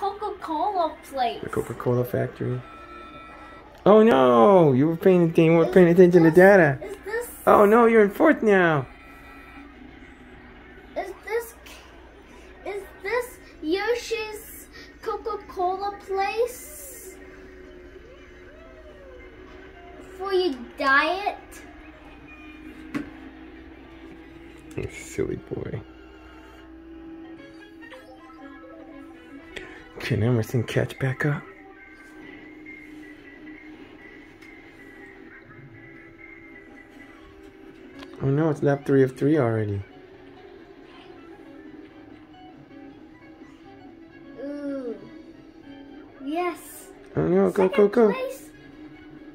Coca-Cola place. The Coca-Cola factory. Oh no! You were paying attention. Weren't paying attention to data. Is this? Oh no! You're in fourth now. Is this? Is this Yoshi's Coca-Cola place for your diet? You silly boy. Can Emerson catch back up? Oh no, it's lap three of three already. Ooh. Yes. Oh no, go, go, go. Place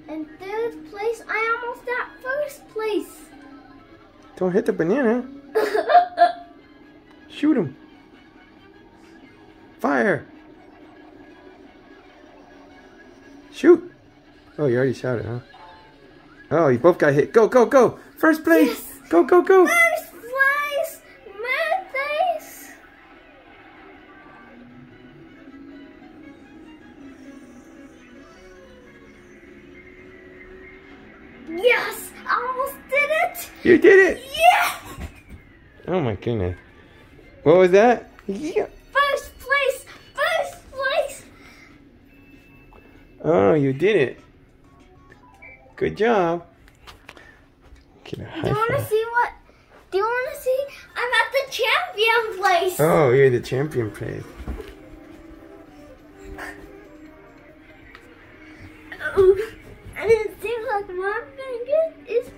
and third place. I almost at first place. Don't hit the banana. Shoot him. Fire. Shoot. Oh, you already shot it, huh? Oh, you both got hit. Go, go, go. First place. Yes. Go, go, go. First place! Birthdays! Yes! I almost did it! You did it. Yeah! Oh my goodness. What was that? Yeah. Oh, you did it. Good job. Get a Do you want to see what? Do you want to see? I'm at the champion place! Oh, you're the champion place. And it seems like my finger is.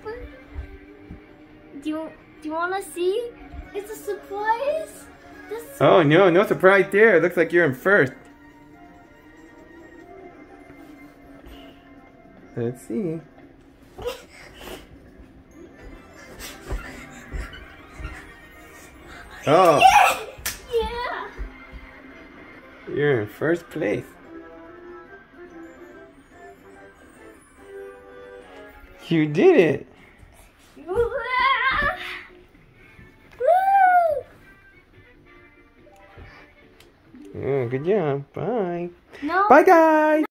Do you do you want to see? It's a surprise. This Oh no, no surprise there. It looks like you're in first. Let's see. Oh, yeah. you're in first place. You did it. Woo! Oh, good job. Bye. No. Bye, guys.